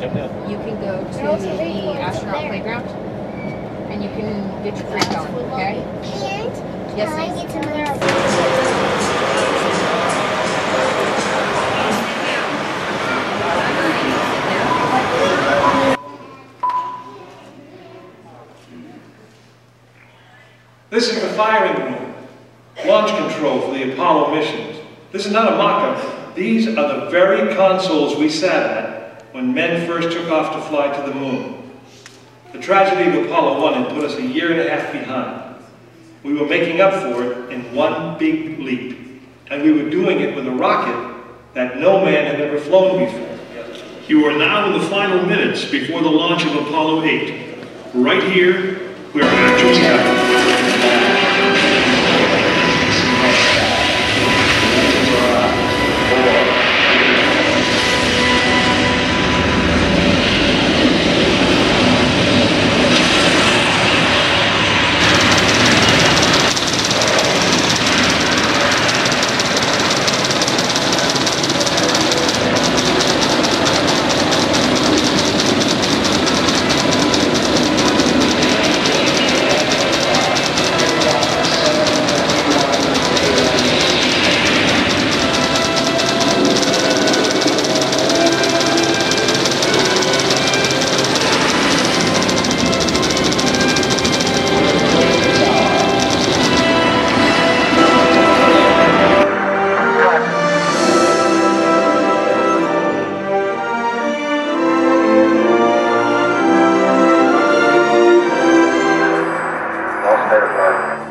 you can go to the astronaut playground and you can get your freak on, okay? And Yes, can I get some more? This is the firing room, launch control for the Apollo missions. This is not a mock-up. These are the very consoles we sat at when men first took off to fly to the moon. The tragedy of Apollo 1 had put us a year and a half behind. We were making up for it in one big leap, and we were doing it with a rocket that no man had ever flown before. You are now in the final minutes before the launch of Apollo 8. Right here, where actions happen.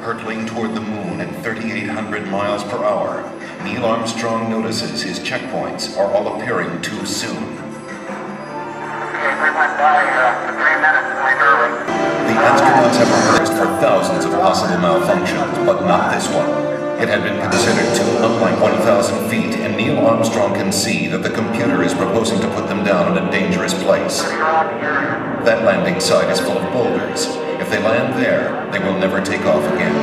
Hurtling toward the moon at 3,800 miles per hour, Neil Armstrong notices his checkpoints are all appearing too soon. Okay, we went by uh, three minutes point early. The astronauts have rehearsed for thousands of possible malfunctions, but not this one. It had been considered too unlike 1,000 feet, and Neil Armstrong can see that the computer is proposing to put them down in a dangerous place. That landing site is full of boulders. If they land there, they will never take off again.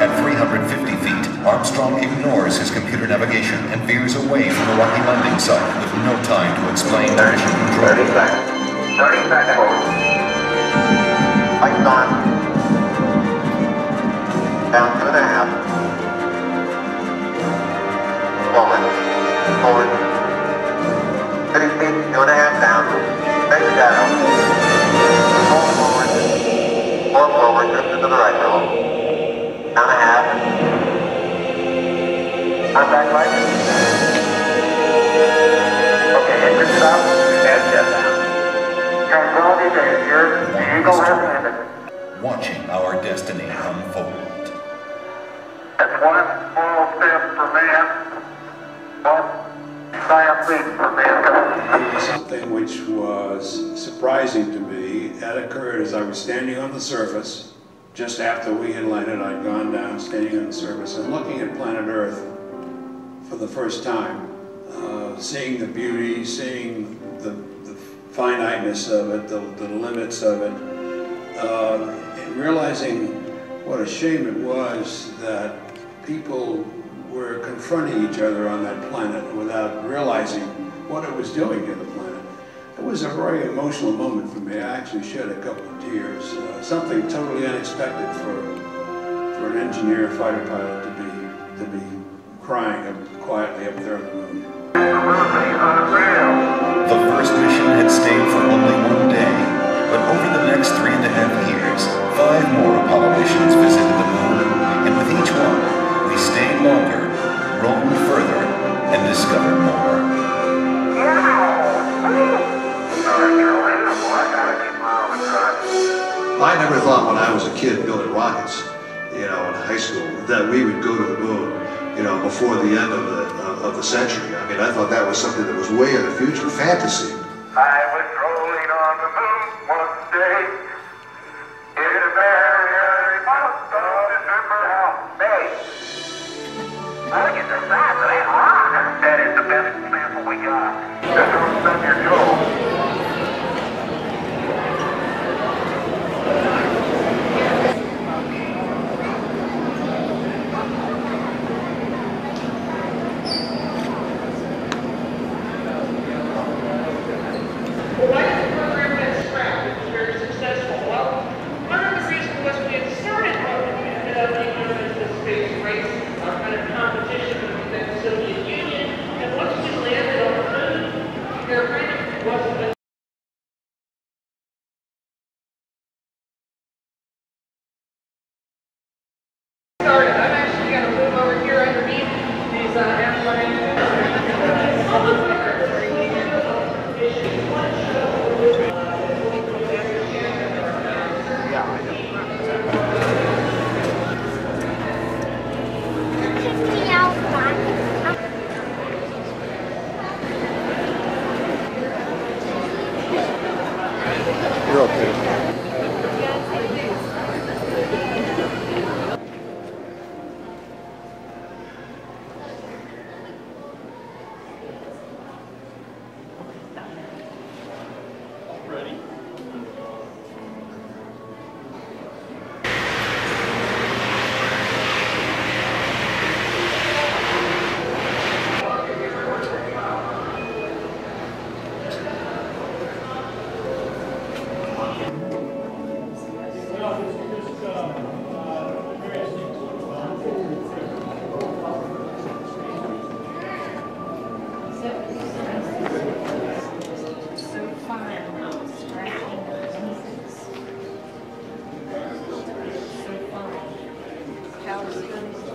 At 350 feet, Armstrong ignores his computer navigation and veers away from the rocky landing site with no time to explain to mission control. 30 seconds. 30 seconds. Down two and a half. Watching our destiny unfold. That's one small step for man, one giant leap for mankind. Something which was surprising to me, that occurred as I was standing on the surface. Just after we had landed, I'd gone down, standing on the surface, and looking at planet Earth for the first time. Uh, seeing the beauty, seeing the, the finiteness of it, the, the limits of it, uh, and realizing what a shame it was that people were confronting each other on that planet without realizing what it was doing to the planet. It was a very emotional moment for me. I actually shed a couple of tears. Uh, something totally unexpected for for an engineer, fighter pilot to be to be crying quietly up there on the moon. Apollo missions visited the moon, and with each one, we stayed longer, roamed further, and discovered more. North Carolina, boy, I gotta keep my arm in front. I never thought when I was a kid building rockets, you know, in high school, that we would go to the moon, you know, before the end of the uh, of the century. I mean, I thought that was something that was way in the future, fantasy. I was rolling on the moon one day. In Hey, look at the size of that rock. That is the best sample we got. Just don't stub your toe. causando